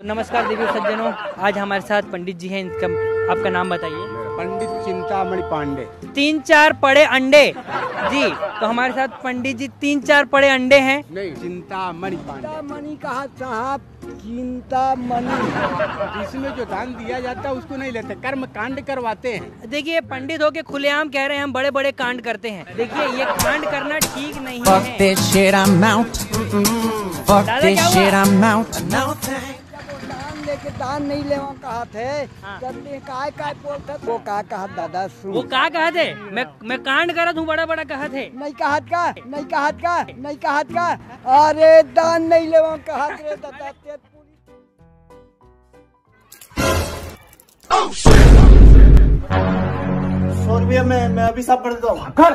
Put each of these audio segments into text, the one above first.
नमस्कार देवी सज्जनों आज हमारे साथ पंडित जी हैं। इनका आपका नाम बताइए। पंडित चिंतामणि पांडे। तीन चार पड़े अंडे। जी तो हमारे साथ पंडित जी तीन चार पड़े अंडे हैं। नहीं चिंतामणि पांडे। चिंतामणि कहा साहब चिंतामणि। जिसमें जो दान दिया जाता है उसको नहीं लेते कर्म कांड करवाते हैं। देखिए पंडित होके खुलेआम कह रहे हैं हम बड़े बड़े कांड करते हैं। देखिए ये कांड करना ठीक नहीं है। Thanks. दान नहीं लेवा कहा थे हाँ। जल्दी काय काय बोलते वो का कहा दादा सुन। वो कहा कहा थे मैं मैं कांड करा हूँ बड़ा बड़ा कहा थे नहीं कहा का नहीं कहा का नहीं कहा का। अरे दान नहीं लेवा कहा रे दादा ते सौ रुपया मैं मैं अभी साफ़ कर देता हूँ। कर।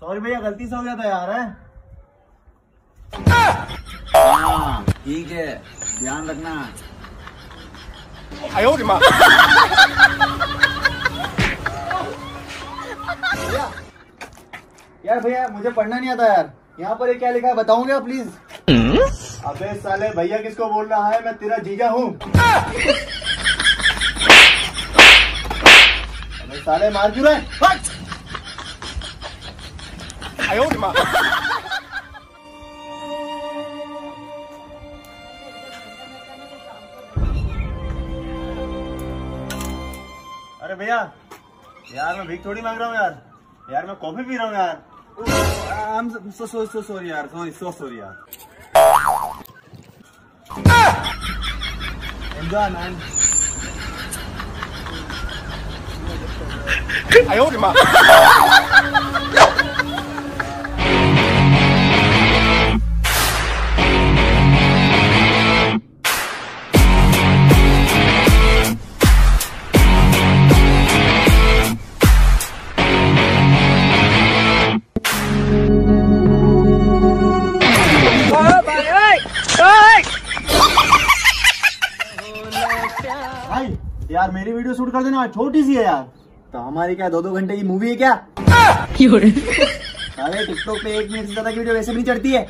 सॉरी भैया गलती से हो गया था यार है? हाँ, ठीक है ध्यान रखना। आयो भैया, यार भैया मुझे पढ़ना नहीं आता यार। यहाँ पर ये क्या लिखा है बताऊँगे आप प्लीज़ अबे साले भैया किसको बोल रहा है? मैं तेरा जीजा हूँ। अबे साले मार क्यों रहे आयो हट! अरे भैया? यार मैं भीख थोड़ी मांग रहा हूँ यार। यार मैं कॉफ़ी पी रहा हूँ यार। सो सो सो सॉरी यार। सॉरी सो सॉरी यार। एंजॉय मैन भाई यार, मेरी वीडियो शूट कर देना छोटी सी है यार। तो हमारी क्या दो दो घंटे की मूवी है क्या? अरे टिकटॉक पे एक मिनट से ज़्यादा की वीडियो वैसे भी चढ़ती है।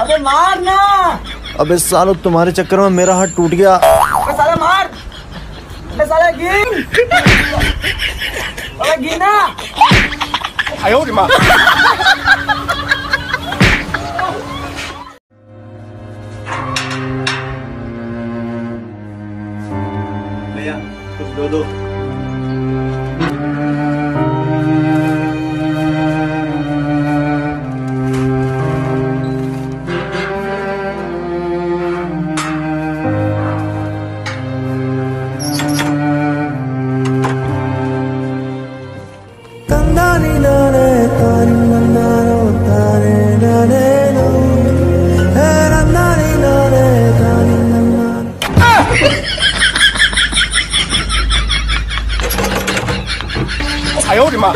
अबे मार ना अबे सालो तुम्हारे चक्कर में मेरा हाथ टूट गया। अबे साला मार अबे साला गिन अबे गिना भैया कुछ दो दो 哎呦我的妈！